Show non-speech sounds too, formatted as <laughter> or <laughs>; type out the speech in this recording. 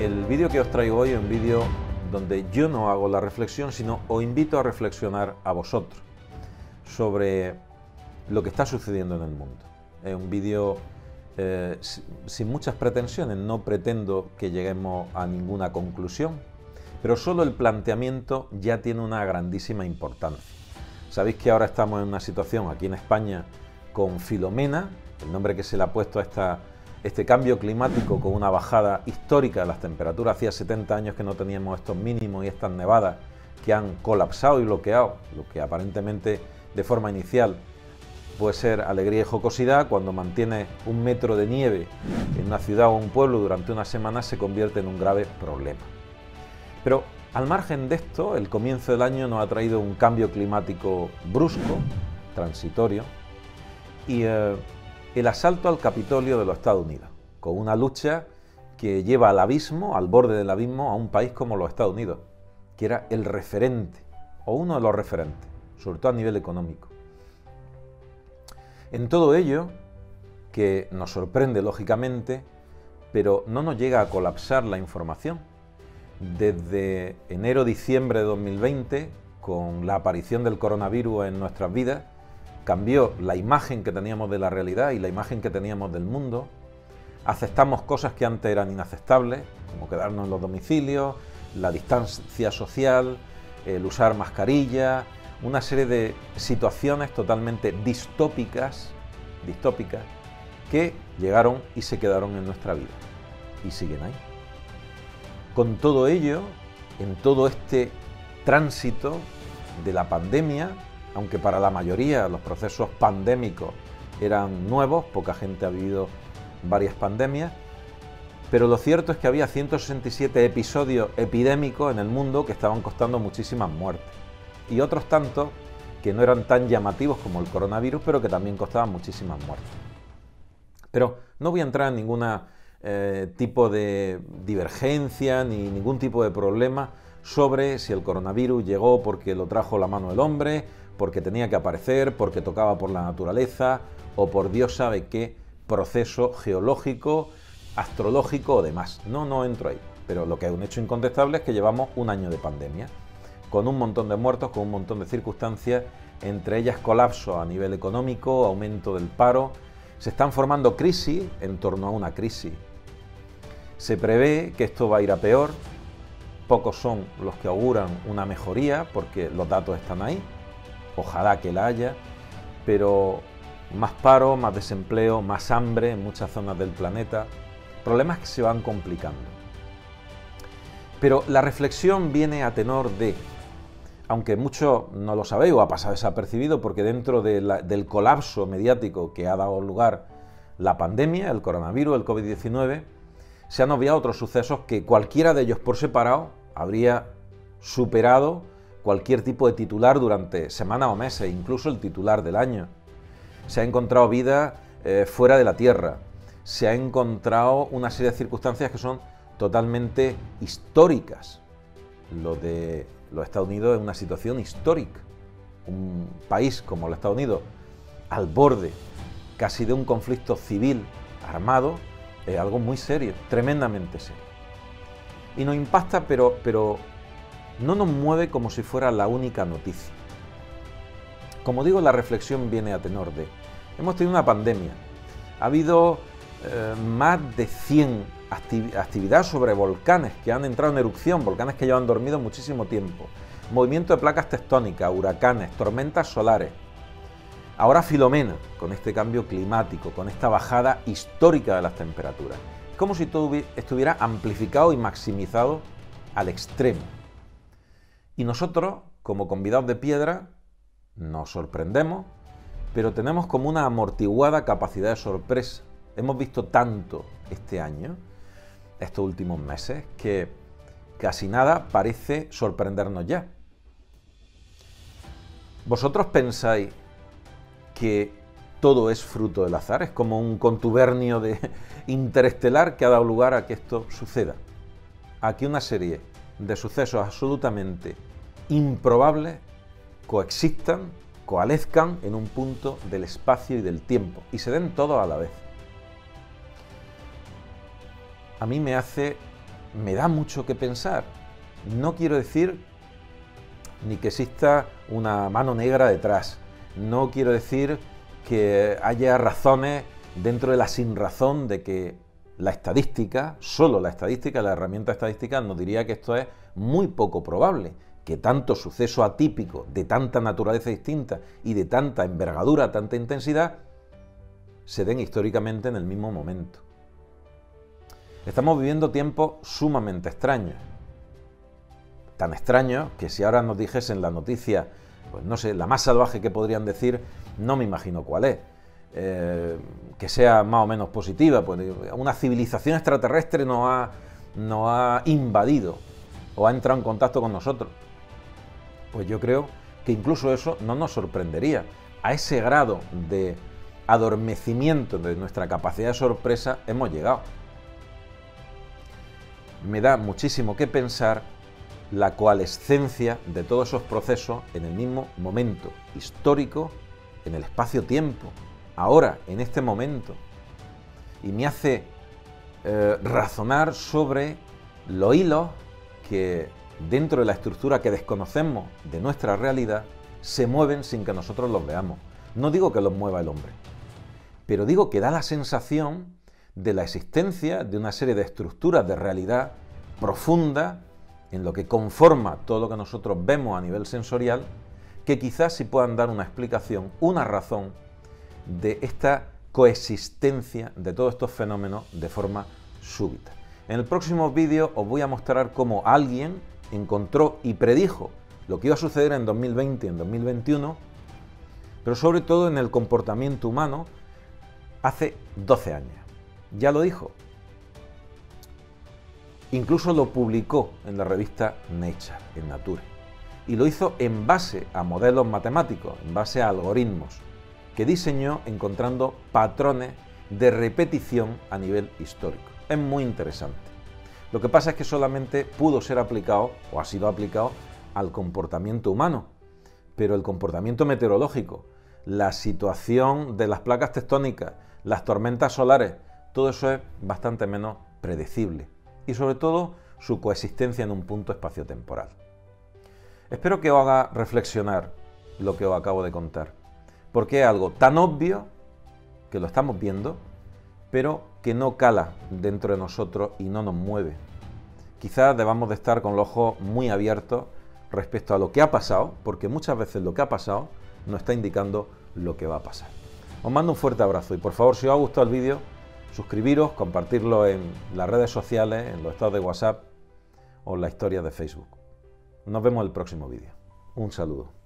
El vídeo que os traigo hoy es un vídeo donde yo no hago la reflexión, sino os invito a reflexionar a vosotros sobre lo que está sucediendo en el mundo. Es un vídeo eh, sin muchas pretensiones, no pretendo que lleguemos a ninguna conclusión, pero solo el planteamiento ya tiene una grandísima importancia. Sabéis que ahora estamos en una situación aquí en España con Filomena, el nombre que se le ha puesto a esta este cambio climático con una bajada histórica de las temperaturas. Hacía 70 años que no teníamos estos mínimos y estas nevadas que han colapsado y bloqueado lo que aparentemente de forma inicial puede ser alegría y jocosidad, cuando mantiene un metro de nieve en una ciudad o un pueblo durante una semana se convierte en un grave problema. Pero al margen de esto, el comienzo del año nos ha traído un cambio climático brusco, transitorio, y eh, el asalto al Capitolio de los Estados Unidos, con una lucha que lleva al abismo, al borde del abismo, a un país como los Estados Unidos, que era el referente, o uno de los referentes, sobre todo a nivel económico. En todo ello, que nos sorprende lógicamente, pero no nos llega a colapsar la información. Desde enero-diciembre de 2020, con la aparición del coronavirus en nuestras vidas, cambió la imagen que teníamos de la realidad y la imagen que teníamos del mundo. Aceptamos cosas que antes eran inaceptables, como quedarnos en los domicilios, la distancia social, el usar mascarilla, una serie de situaciones totalmente distópicas, distópicas, que llegaron y se quedaron en nuestra vida y siguen ahí. Con todo ello, en todo este tránsito de la pandemia, aunque para la mayoría los procesos pandémicos eran nuevos, poca gente ha vivido varias pandemias, pero lo cierto es que había 167 episodios epidémicos en el mundo que estaban costando muchísimas muertes y otros tantos que no eran tan llamativos como el coronavirus, pero que también costaban muchísimas muertes. Pero no voy a entrar en ningún eh, tipo de divergencia ni ningún tipo de problema sobre si el coronavirus llegó porque lo trajo la mano del hombre, porque tenía que aparecer, porque tocaba por la naturaleza o por Dios sabe qué proceso geológico, astrológico o demás. No, no entro ahí. Pero lo que es un hecho incontestable es que llevamos un año de pandemia, con un montón de muertos, con un montón de circunstancias, entre ellas colapso a nivel económico, aumento del paro. Se están formando crisis en torno a una crisis. Se prevé que esto va a ir a peor. Pocos son los que auguran una mejoría porque los datos están ahí ojalá que la haya, pero más paro, más desempleo, más hambre en muchas zonas del planeta, problemas que se van complicando. Pero la reflexión viene a tenor de, aunque mucho no lo sabéis o ha pasado desapercibido, porque dentro del colapso mediático que ha dado lugar la pandemia, el coronavirus, el COVID-19, se han obviado otros sucesos que cualquiera de ellos por separado habría superado cualquier tipo de titular durante semanas o meses, incluso el titular del año. Se ha encontrado vida eh, fuera de la Tierra. Se ha encontrado una serie de circunstancias que son totalmente históricas. Lo de los Estados Unidos es una situación histórica. Un país como los Estados Unidos, al borde casi de un conflicto civil armado, es algo muy serio, tremendamente serio. Y nos impacta, pero, pero no nos mueve como si fuera la única noticia. Como digo, la reflexión viene a tenor de, hemos tenido una pandemia, ha habido eh, más de 100 actividades sobre volcanes que han entrado en erupción, volcanes que llevan dormido muchísimo tiempo, movimiento de placas tectónicas, huracanes, tormentas solares. Ahora Filomena, con este cambio climático, con esta bajada histórica de las temperaturas. Es como si todo estuviera amplificado y maximizado al extremo. Y nosotros, como convidados de piedra, nos sorprendemos, pero tenemos como una amortiguada capacidad de sorpresa. Hemos visto tanto este año, estos últimos meses, que casi nada parece sorprendernos ya. ¿Vosotros pensáis que todo es fruto del azar? ¿Es como un contubernio de <laughs> interestelar que ha dado lugar a que esto suceda? Aquí una serie de sucesos absolutamente improbables coexistan, coalezcan en un punto del espacio y del tiempo y se den todos a la vez. A mí me hace me da mucho que pensar. No quiero decir ni que exista una mano negra detrás. No quiero decir que haya razones dentro de la sinrazón de que la estadística, solo la estadística, la herramienta estadística nos diría que esto es muy poco probable, que tanto suceso atípico de tanta naturaleza distinta y de tanta envergadura, tanta intensidad, se den históricamente en el mismo momento. Estamos viviendo tiempos sumamente extraños. Tan extraños que si ahora nos dijesen la noticia, pues no sé, la más salvaje que podrían decir, no me imagino cuál es. Eh, que sea más o menos positiva, pues una civilización extraterrestre nos ha, nos ha invadido o ha entrado en contacto con nosotros. Pues yo creo que incluso eso no nos sorprendería. A ese grado de adormecimiento de nuestra capacidad de sorpresa hemos llegado me da muchísimo que pensar la coalescencia de todos esos procesos en el mismo momento histórico, en el espacio-tiempo, ahora, en este momento. Y me hace eh, razonar sobre los hilos que dentro de la estructura que desconocemos de nuestra realidad se mueven sin que nosotros los veamos. No digo que los mueva el hombre, pero digo que da la sensación de la existencia de una serie de estructuras de realidad profunda en lo que conforma todo lo que nosotros vemos a nivel sensorial, que quizás sí puedan dar una explicación, una razón de esta coexistencia de todos estos fenómenos de forma súbita. En el próximo vídeo os voy a mostrar cómo alguien encontró y predijo lo que iba a suceder en 2020 y en 2021, pero sobre todo en el comportamiento humano hace 12 años ya lo dijo. Incluso lo publicó en la revista Nature, en Nature. Y lo hizo en base a modelos matemáticos, en base a algoritmos, que diseñó encontrando patrones de repetición a nivel histórico. Es muy interesante. Lo que pasa es que solamente pudo ser aplicado, o ha sido aplicado, al comportamiento humano, pero el comportamiento meteorológico, la situación de las placas tectónicas, las tormentas solares, todo eso es bastante menos predecible y sobre todo su coexistencia en un punto espaciotemporal. Espero que os haga reflexionar lo que os acabo de contar, porque es algo tan obvio que lo estamos viendo, pero que no cala dentro de nosotros y no nos mueve. Quizás debamos de estar con los ojos muy abiertos respecto a lo que ha pasado, porque muchas veces lo que ha pasado nos está indicando lo que va a pasar. Os mando un fuerte abrazo y por favor, si os ha gustado el vídeo, suscribiros, compartirlo en las redes sociales, en los estados de WhatsApp o en la historia de Facebook. Nos vemos en el próximo vídeo. Un saludo.